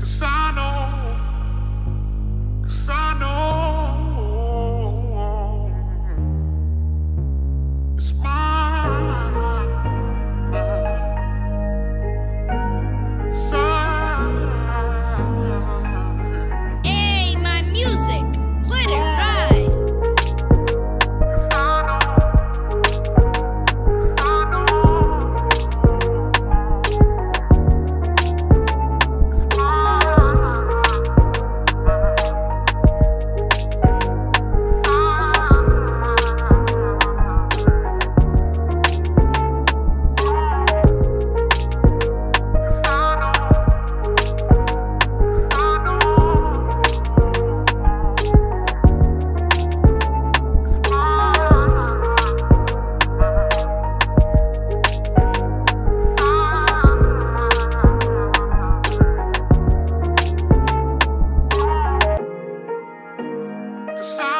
Cause I sorry